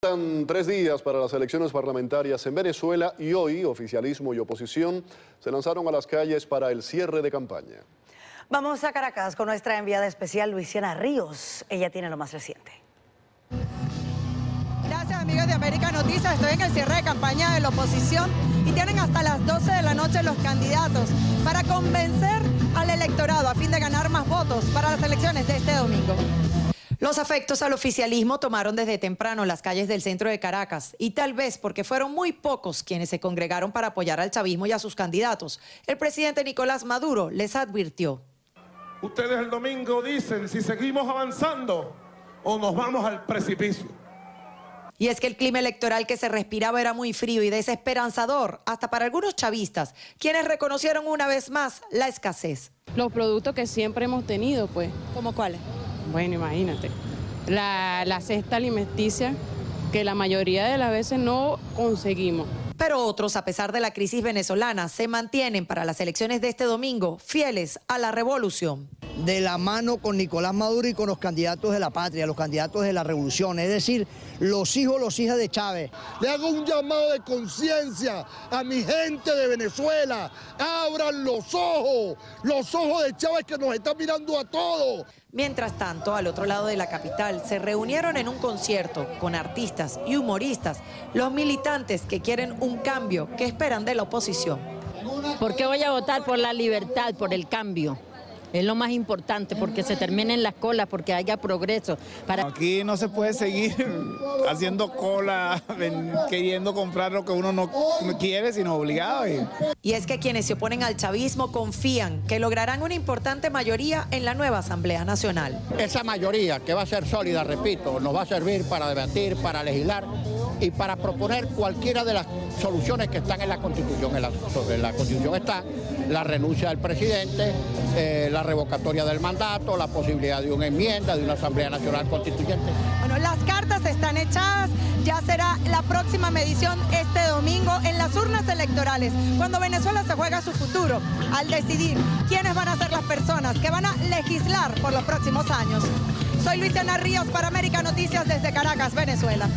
Faltan tres días para las elecciones parlamentarias en Venezuela y hoy oficialismo y oposición se lanzaron a las calles para el cierre de campaña. Vamos a Caracas con nuestra enviada especial Luisiana Ríos. Ella tiene lo más reciente. Gracias amigos de América Noticias. Estoy en el cierre de campaña de la oposición y tienen hasta las 12 de la noche los candidatos para convencer al electorado a fin de ganar más votos para las elecciones de este domingo. Los afectos al oficialismo tomaron desde temprano las calles del centro de Caracas y tal vez porque fueron muy pocos quienes se congregaron para apoyar al chavismo y a sus candidatos, el presidente Nicolás Maduro les advirtió. Ustedes el domingo dicen si seguimos avanzando o nos vamos al precipicio. Y es que el clima electoral que se respiraba era muy frío y desesperanzador, hasta para algunos chavistas, quienes reconocieron una vez más la escasez. Los productos que siempre hemos tenido, pues. ¿Cómo cuáles? Bueno, imagínate. La, la cesta alimenticia que la mayoría de las veces no conseguimos. Pero otros, a pesar de la crisis venezolana, se mantienen para las elecciones de este domingo fieles a la revolución. De la mano con Nicolás Maduro y con los candidatos de la patria, los candidatos de la revolución, es decir, los hijos, los hijas de Chávez. Le hago un llamado de conciencia a mi gente de Venezuela. Abran los ojos, los ojos de Chávez que nos están mirando a todos. Mientras tanto, al otro lado de la capital, se reunieron en un concierto con artistas y humoristas los militantes que quieren un cambio, que esperan de la oposición. ¿Por qué voy a votar por la libertad, por el cambio? Es lo más importante, porque se terminen las colas, porque haya progreso. Para... Aquí no se puede seguir haciendo cola, queriendo comprar lo que uno no quiere, sino obligado. Y... es que quienes se oponen al chavismo confían que lograrán una importante mayoría en la nueva Asamblea Nacional. Esa mayoría, que va a ser sólida, repito, nos va a servir para debatir, para legislar y para proponer cualquiera de las soluciones que están en la Constitución. En la, Constitución está la renuncia del presidente, eh, la revocatoria del mandato, la posibilidad de una enmienda, de una Asamblea Nacional Constituyente. Bueno, las cartas están echadas, ya será la próxima medición este domingo en las urnas electorales, cuando Venezuela se juega su futuro, al decidir quiénes van a ser las personas que van a legislar por los próximos años. Soy Luisiana Ríos para América Noticias desde Caracas, Venezuela.